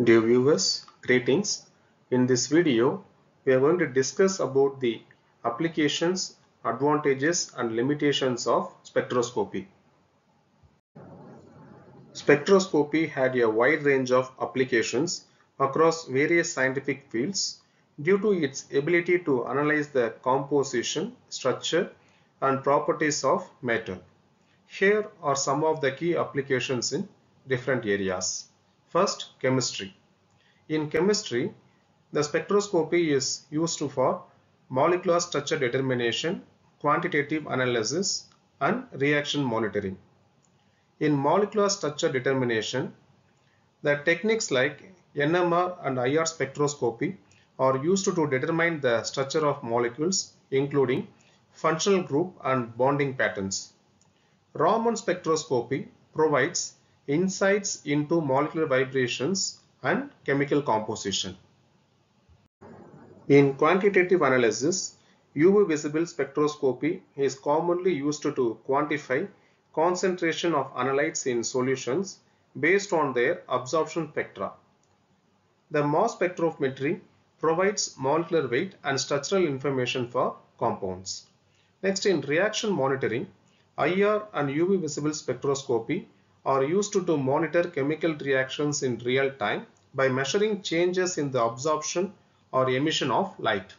Dear viewers, greetings. In this video, we are going to discuss about the applications, advantages and limitations of spectroscopy. Spectroscopy had a wide range of applications across various scientific fields due to its ability to analyze the composition, structure and properties of matter. Here are some of the key applications in different areas. First, chemistry. In chemistry, the spectroscopy is used for molecular structure determination, quantitative analysis, and reaction monitoring. In molecular structure determination, the techniques like NMR and IR spectroscopy are used to determine the structure of molecules, including functional group and bonding patterns. Raman spectroscopy provides insights into molecular vibrations and chemical composition. In quantitative analysis, UV visible spectroscopy is commonly used to quantify concentration of analytes in solutions based on their absorption spectra. The mass spectrometry provides molecular weight and structural information for compounds. Next in reaction monitoring, IR and UV visible spectroscopy are used to, to monitor chemical reactions in real time by measuring changes in the absorption or emission of light.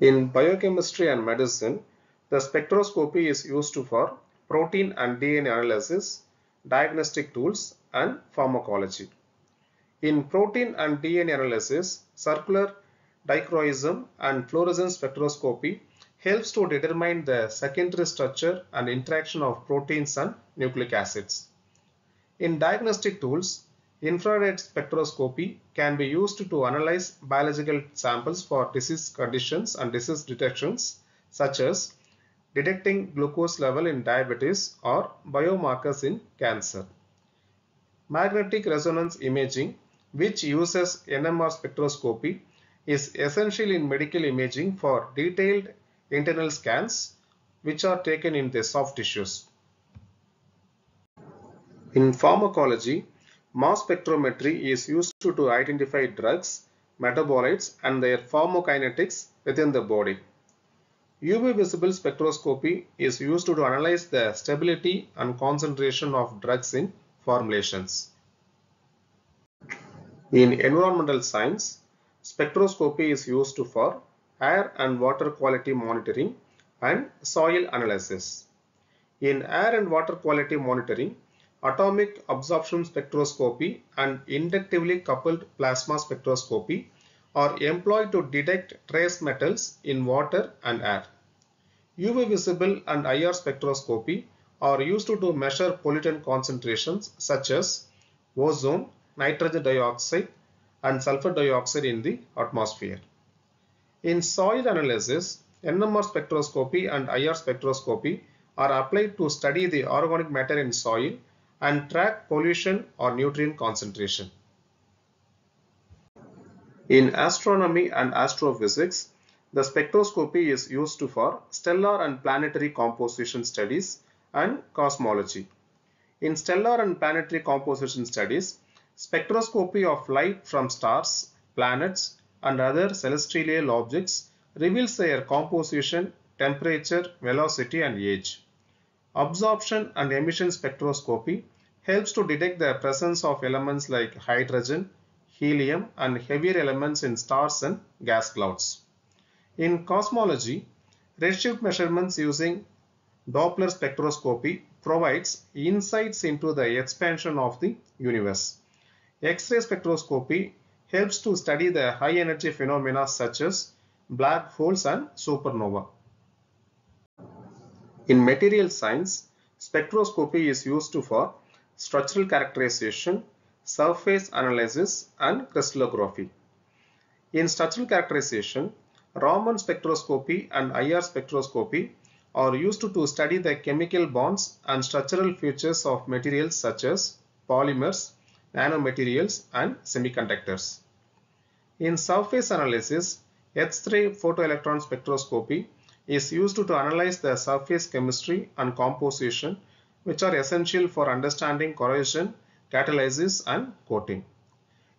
In biochemistry and medicine, the spectroscopy is used for protein and DNA analysis, diagnostic tools and pharmacology. In protein and DNA analysis, circular dichroism and fluorescence spectroscopy helps to determine the secondary structure and interaction of proteins and nucleic acids. In diagnostic tools, infrared spectroscopy can be used to analyze biological samples for disease conditions and disease detections such as detecting glucose level in diabetes or biomarkers in cancer. Magnetic resonance imaging which uses NMR spectroscopy is essential in medical imaging for detailed internal scans which are taken in the soft tissues. In pharmacology, mass spectrometry is used to, to identify drugs, metabolites and their pharmacokinetics within the body. UV visible spectroscopy is used to, to analyze the stability and concentration of drugs in formulations. In environmental science, spectroscopy is used for air and water quality monitoring and soil analysis. In air and water quality monitoring, atomic absorption spectroscopy and inductively coupled plasma spectroscopy are employed to detect trace metals in water and air. UV visible and IR spectroscopy are used to measure pollutant concentrations such as ozone, nitrogen dioxide and sulfur dioxide in the atmosphere. In soil analysis, NMR spectroscopy and IR spectroscopy are applied to study the organic matter in soil and track pollution or nutrient concentration. In astronomy and astrophysics, the spectroscopy is used for stellar and planetary composition studies and cosmology. In stellar and planetary composition studies, spectroscopy of light from stars, planets, and other celestial objects reveals their composition, temperature, velocity, and age. Absorption and emission spectroscopy helps to detect the presence of elements like hydrogen, helium, and heavier elements in stars and gas clouds. In cosmology, redshift measurements using Doppler spectroscopy provides insights into the expansion of the universe. X-ray spectroscopy helps to study the high energy phenomena such as black holes and supernova. In material science, spectroscopy is used for structural characterization, surface analysis and crystallography. In structural characterization, Raman spectroscopy and IR spectroscopy are used to study the chemical bonds and structural features of materials such as polymers, nanomaterials and semiconductors. In surface analysis, X-ray photoelectron spectroscopy is used to analyze the surface chemistry and composition which are essential for understanding corrosion, catalysis and coating.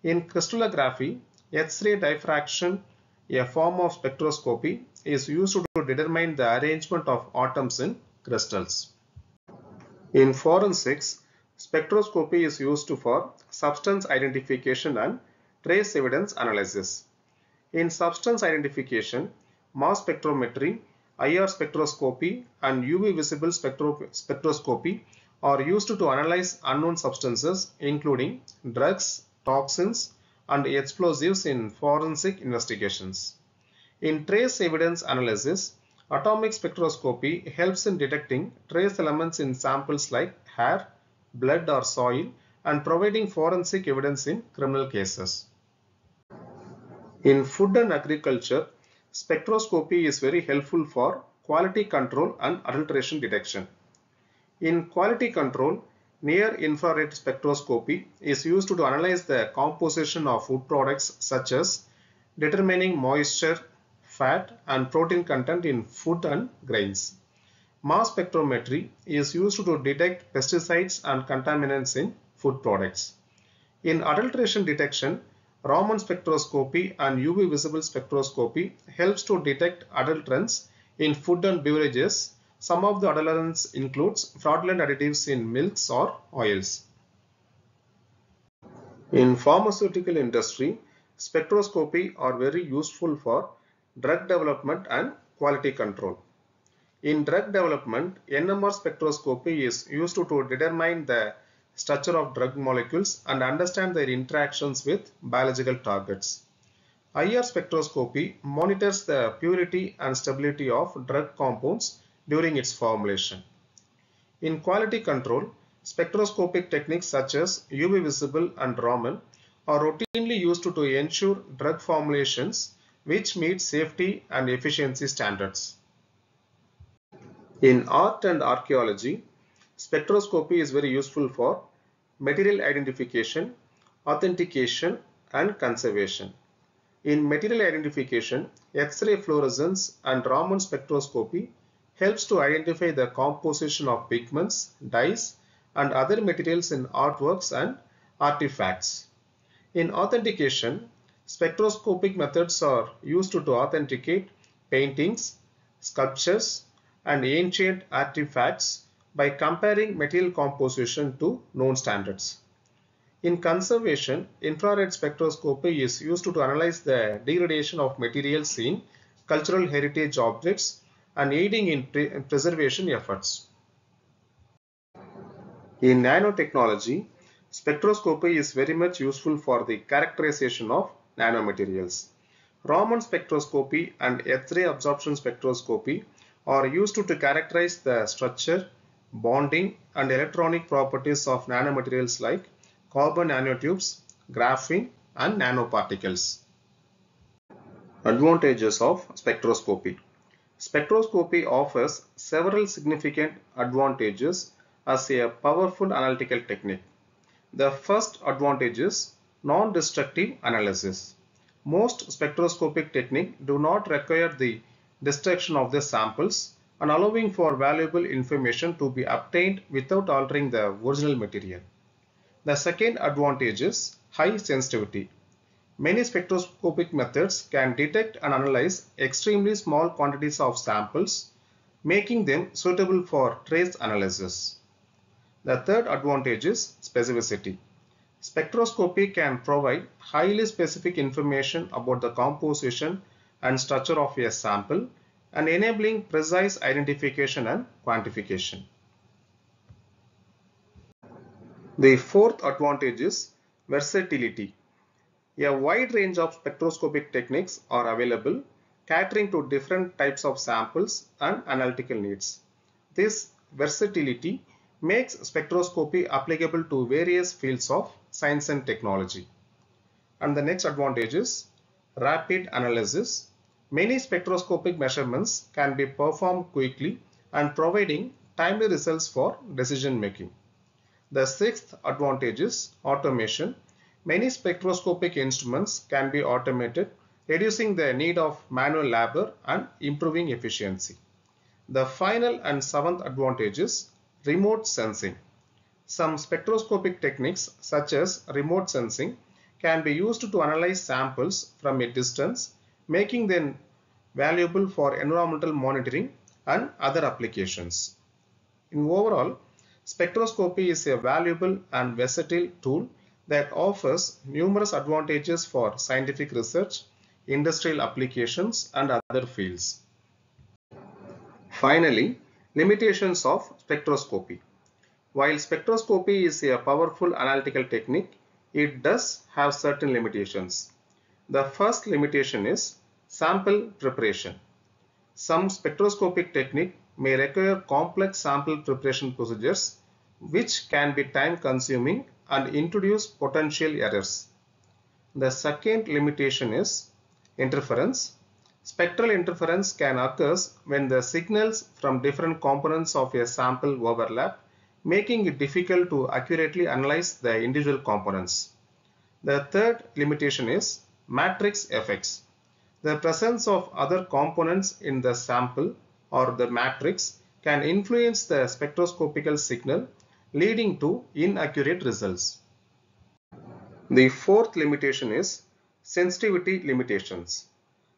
In crystallography, X-ray diffraction, a form of spectroscopy, is used to determine the arrangement of atoms in crystals. In forensics, spectroscopy is used for substance identification and trace evidence analysis. In substance identification, mass spectrometry, IR spectroscopy and UV visible spectro spectroscopy are used to analyze unknown substances including drugs, toxins and explosives in forensic investigations. In trace evidence analysis, atomic spectroscopy helps in detecting trace elements in samples like hair, blood or soil and providing forensic evidence in criminal cases. In food and agriculture, spectroscopy is very helpful for quality control and adulteration detection. In quality control, near infrared spectroscopy is used to analyze the composition of food products such as determining moisture, fat and protein content in food and grains. Mass spectrometry is used to detect pesticides and contaminants in food products. In adulteration detection, Raman spectroscopy and UV visible spectroscopy helps to detect adulterants in food and beverages. Some of the adulterants includes fraudulent additives in milks or oils. In pharmaceutical industry, spectroscopy are very useful for drug development and quality control. In drug development, NMR spectroscopy is used to determine the structure of drug molecules and understand their interactions with biological targets. IR spectroscopy monitors the purity and stability of drug compounds during its formulation. In quality control, spectroscopic techniques such as UV visible and Raman are routinely used to ensure drug formulations which meet safety and efficiency standards. In art and archaeology, spectroscopy is very useful for material identification, authentication and conservation. In material identification, X-ray fluorescence and Raman spectroscopy helps to identify the composition of pigments, dyes and other materials in artworks and artifacts. In authentication, spectroscopic methods are used to authenticate paintings, sculptures and ancient artifacts by comparing material composition to known standards. In conservation, infrared spectroscopy is used to analyze the degradation of materials in cultural heritage objects and aiding in pre preservation efforts. In nanotechnology, spectroscopy is very much useful for the characterization of nanomaterials. Raman spectroscopy and X-ray absorption spectroscopy are used to, characterize the structure, bonding and electronic properties of nanomaterials like carbon nanotubes, graphene and nanoparticles. Advantages of spectroscopy Spectroscopy offers several significant advantages as a powerful analytical technique. The first advantage is non-destructive analysis. Most spectroscopic techniques do not require the destruction of the samples and allowing for valuable information to be obtained without altering the original material. The second advantage is high sensitivity. Many spectroscopic methods can detect and analyze extremely small quantities of samples, making them suitable for trace analysis. The third advantage is specificity. Spectroscopy can provide highly specific information about the composition and structure of a sample and enabling precise identification and quantification. The fourth advantage is versatility. A wide range of spectroscopic techniques are available catering to different types of samples and analytical needs. This versatility makes spectroscopy applicable to various fields of science and technology. And the next advantage is rapid analysis. Many spectroscopic measurements can be performed quickly and providing timely results for decision making. The sixth advantage is automation. Many spectroscopic instruments can be automated, reducing the need of manual labor and improving efficiency. The final and seventh advantage is remote sensing. Some spectroscopic techniques such as remote sensing can be used to analyze samples from a distance, making them valuable for environmental monitoring and other applications. In overall, spectroscopy is a valuable and versatile tool that offers numerous advantages for scientific research, industrial applications and other fields. Finally, limitations of spectroscopy. While spectroscopy is a powerful analytical technique, it does have certain limitations. The first limitation is sample preparation. Some spectroscopic technique may require complex sample preparation procedures which can be time consuming and introduce potential errors. The second limitation is interference. Spectral interference can occur when the signals from different components of a sample overlap, making it difficult to accurately analyze the individual components. The third limitation is matrix effects. The presence of other components in the sample or the matrix can influence the spectroscopical signal leading to inaccurate results. The fourth limitation is sensitivity limitations.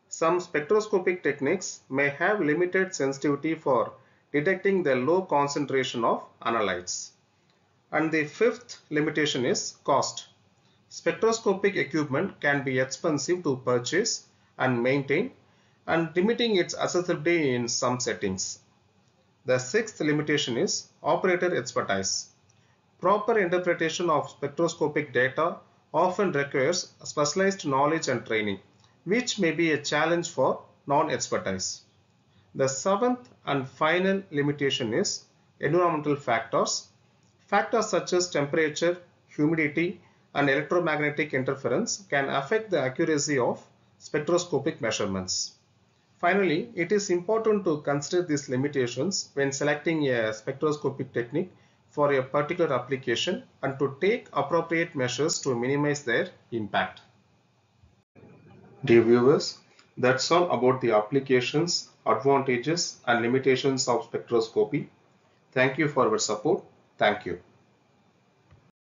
Some spectroscopic techniques may have limited sensitivity for detecting the low concentration of analytes. And the fifth limitation is cost. Spectroscopic equipment can be expensive to purchase and maintain and limiting its accessibility in some settings. The sixth limitation is operator expertise. Proper interpretation of spectroscopic data often requires specialized knowledge and training, which may be a challenge for non-expertise. The seventh and final limitation is environmental factors. Factors such as temperature, humidity, and electromagnetic interference can affect the accuracy of spectroscopic measurements. Finally, it is important to consider these limitations when selecting a spectroscopic technique for a particular application and to take appropriate measures to minimize their impact. Dear viewers, that's all about the applications, advantages and limitations of spectroscopy. Thank you for your support. Thank you.